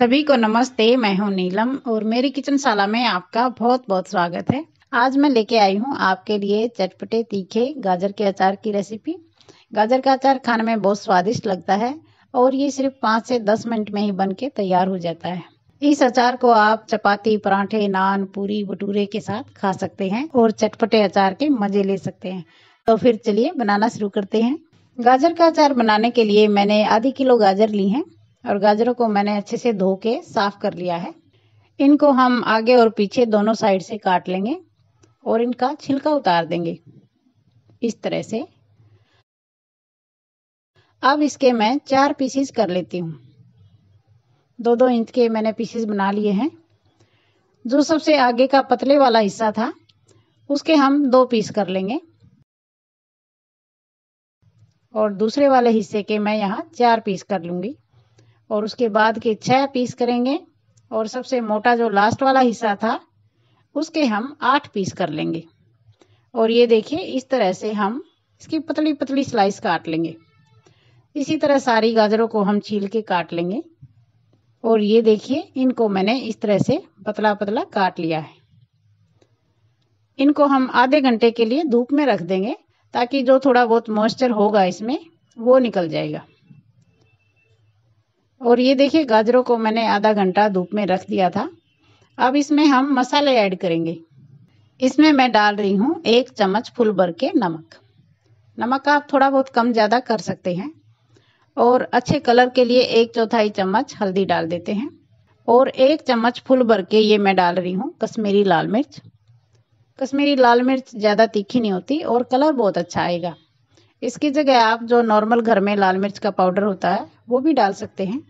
सभी को नमस्ते, मैं हूँ नीलम और मेरी किचन शाला में आपका बहुत बहुत स्वागत है। आज मैं लेके आई हूँ आपके लिए चटपटे तीखे गाजर के अचार की रेसिपी गाजर का अचार खाने में बहुत स्वादिष्ट लगता है और ये सिर्फ़ पाँच से दस मिनट में ही बन के तैयार हो जाता है। इस अचार को आप चपाती, पराठे, नान, पूरी, भटूरे के साथ खा सकते हैं और चटपटे अचार के मज़े ले सकते हैं। तो फिर चलिए बनाना शुरू करते हैं। गाजर का अचार बनाने के लिए मैंने आधी किलो गाजर ली हैं। और गाजरों को मैंने अच्छे से धो के साफ़ कर लिया है। इनको हम आगे और पीछे दोनों साइड से काट लेंगे और इनका छिलका उतार देंगे। इस तरह से। अब इसके मैं चार पीसीस कर लेती हूँ। दो दो इंच के मैंने पीसीस बना लिए हैं। जो सबसे आगे का पतले वाला हिस्सा था, उसके हम दो पीस कर लेंगे। और दूसरे वाले हिस्से के मैं यहाँ चार पीस कर लूँगी। और उसके बाद के छह पीस करेंगे। और सबसे मोटा जो लास्ट वाला हिस्सा था, उसके हम आठ पीस कर लेंगे। और ये देखिए, इस तरह से हम इसकी पतली पतली स्लाइस काट लेंगे। इसी तरह सारी गाजरों को हम छील के काट लेंगे। और ये देखिए, इनको मैंने इस तरह से पतला पतला काट लिया है। इनको हम आधे घंटे के लिए धूप में रख देंगे, ताकि जो थोड़ा बहुत मॉइस्चर होगा इसमें, वो निकल जाएगा। और ये देखिए, गाजरों को मैंने आधा घंटा धूप में रख दिया था। अब इसमें हम मसाले ऐड करेंगे। इसमें मैं डाल रही हूँ एक चम्मच फुल भर के नमक। नमक आप थोड़ा बहुत कम ज़्यादा कर सकते हैं। और अच्छे कलर के लिए एक चौथाई चम्मच हल्दी डाल देते हैं। और एक चम्मच फुल भर के ये मैं डाल रही हूँ कश्मीरी लाल मिर्च। कश्मीरी लाल मिर्च ज़्यादा तीखी नहीं होती और कलर बहुत अच्छा आएगा। इसकी जगह आप जो नॉर्मल घर में लाल मिर्च का पाउडर होता है, वो भी डाल सकते हैं।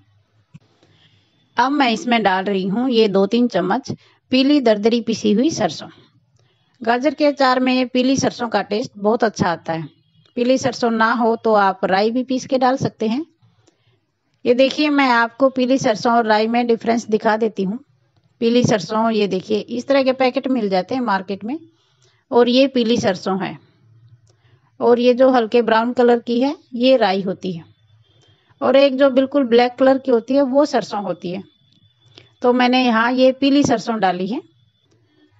अब मैं इसमें डाल रही हूँ ये दो तीन चम्मच पीली दरदरी पिसी हुई सरसों। गाजर के अचार में पीली सरसों का टेस्ट बहुत अच्छा आता है। पीली सरसों ना हो तो आप राई भी पीस के डाल सकते हैं। ये देखिए, मैं आपको पीली सरसों और राई में डिफरेंस दिखा देती हूँ। पीली सरसों, ये देखिए, इस तरह के पैकेट मिल जाते हैं मार्केट में, और ये पीली सरसों है। और ये जो हल्के ब्राउन कलर की है, ये राई होती है। और एक जो बिल्कुल ब्लैक कलर की होती है, वो सरसों होती है। तो मैंने यहाँ ये पीली सरसों डाली है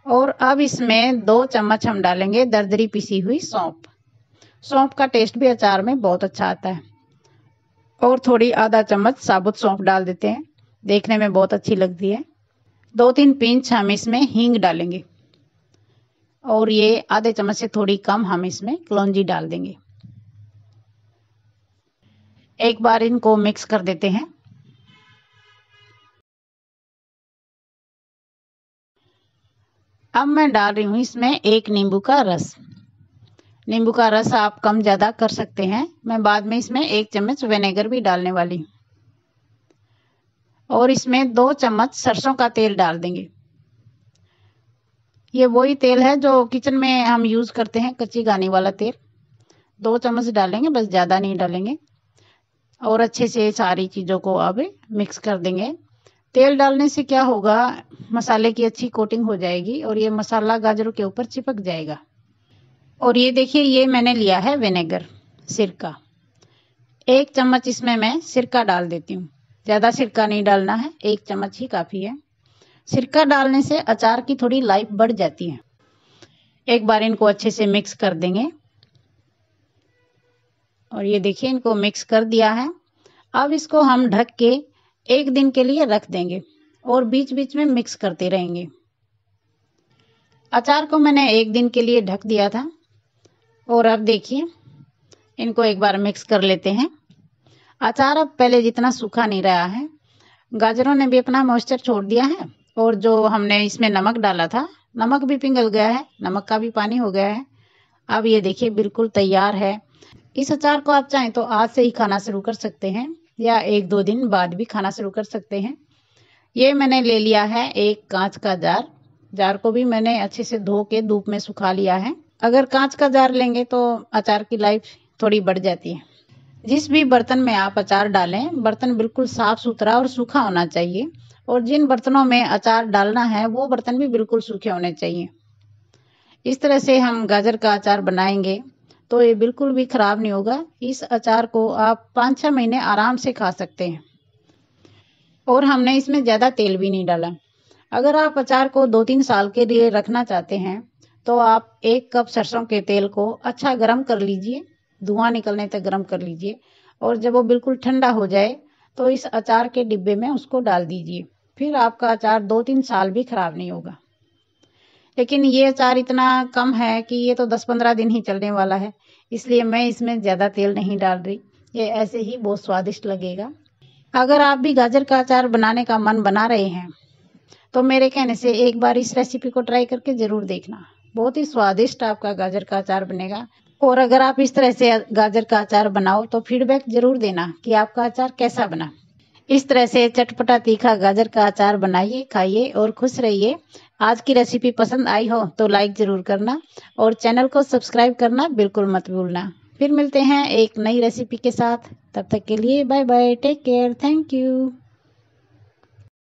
और अब इसमें दो चम्मच हम डालेंगे दरदरी पिसी हुई सौंप। सौंप का टेस्ट भी अचार में बहुत अच्छा आता है। और थोड़ी आधा चम्मच साबुत सौंप डाल देते हैं। देखने में बहुत अच्छी लगती है। दो तीन पिंच हम इसमें हींग डालेंगे और ये आधे चम्मच से थोड़ी कम हम इसमें कलौंजी डाल देंगे। एक बार इनको मिक्स कर देते हैं। अब मैं डाल रही हूँ इसमें एक नींबू का रस। नींबू का रस आप कम ज़्यादा कर सकते हैं। मैं बाद में इसमें एक चम्मच विनेगर भी डालने वाली हूँ। और इसमें दो चम्मच सरसों का तेल डाल देंगे। ये वही तेल है जो किचन में हम यूज़ करते हैं, कच्ची गानी वाला तेल। दो चम्मच डालेंगे, बस ज़्यादा नहीं डालेंगे। और अच्छे से सारी चीज़ों को अब मिक्स कर देंगे। तेल डालने से क्या होगा? मसाले की अच्छी कोटिंग हो जाएगी और ये मसाला गाजरों के ऊपर चिपक जाएगा। और ये देखिए, ये मैंने लिया है विनेगर सिरका। एक चम्मच इसमें मैं सिरका डाल देती हूँ। ज़्यादा सिरका नहीं डालना है, एक चम्मच ही काफ़ी है। सिरका डालने से अचार की थोड़ी लाइफ बढ़ जाती है। एक बार इनको अच्छे से मिक्स कर देंगे। और ये देखिए, इनको मिक्स कर दिया है। अब इसको हम ढक के एक दिन के लिए रख देंगे और बीच बीच में मिक्स करते रहेंगे। अचार को मैंने एक दिन के लिए ढक दिया था और अब देखिए, इनको एक बार मिक्स कर लेते हैं। अचार अब पहले जितना सूखा नहीं रहा है। गाजरों ने भी अपना मॉइस्चर छोड़ दिया है और जो हमने इसमें नमक डाला था, नमक भी पिघल गया है, नमक का भी पानी हो गया है। अब ये देखिए, बिल्कुल तैयार है। इस अचार को आप चाहें तो आज से ही खाना शुरू कर सकते हैं, या एक दो दिन बाद भी खाना शुरू कर सकते हैं। ये मैंने ले लिया है एक कांच का जार। जार को भी मैंने अच्छे से धो के धूप में सुखा लिया है। अगर कांच का जार लेंगे तो अचार की लाइफ थोड़ी बढ़ जाती है। जिस भी बर्तन में आप अचार डालें, बर्तन बिल्कुल साफ़ सुथरा और सूखा होना चाहिए, और जिन बर्तनों में अचार डालना है, वो बर्तन भी बिल्कुल सूखे होने चाहिए। इस तरह से हम गाजर का अचार बनाएँगे। तो ये बिल्कुल भी ख़राब नहीं होगा। इस अचार को आप पाँच छः महीने आराम से खा सकते हैं। और हमने इसमें ज़्यादा तेल भी नहीं डाला। अगर आप अचार को दो तीन साल के लिए रखना चाहते हैं तो आप एक कप सरसों के तेल को अच्छा गर्म कर लीजिए। धुआँ निकलने तक गर्म कर लीजिए। और जब वो बिल्कुल ठंडा हो जाए तो इस अचार के डिब्बे में उसको डाल दीजिए। फिर आपका अचार दो तीन साल भी खराब नहीं होगा। लेकिन ये अचार इतना कम है कि ये तो दस पंद्रह दिन ही चलने वाला है। इसलिए मैं इसमें ज़्यादा तेल नहीं डाल रही। ये ऐसे ही बहुत स्वादिष्ट लगेगा। अगर आप भी गाजर का अचार बनाने का मन बना रहे हैं तो मेरे कहने से एक बार इस रेसिपी को ट्राई करके ज़रूर देखना। बहुत ही स्वादिष्ट आपका गाजर का अचार बनेगा। और अगर आप इस तरह से गाजर का अचार बनाओ तो फीडबैक ज़रूर देना कि आपका अचार कैसा बना। इस तरह से चटपटा तीखा गाजर का अचार बनाइए, खाइए और खुश रहिए। आज की रेसिपी पसंद आई हो तो लाइक ज़रूर करना और चैनल को सब्सक्राइब करना बिल्कुल मत भूलना। फिर मिलते हैं एक नई रेसिपी के साथ। तब तक के लिए bye bye take care thank you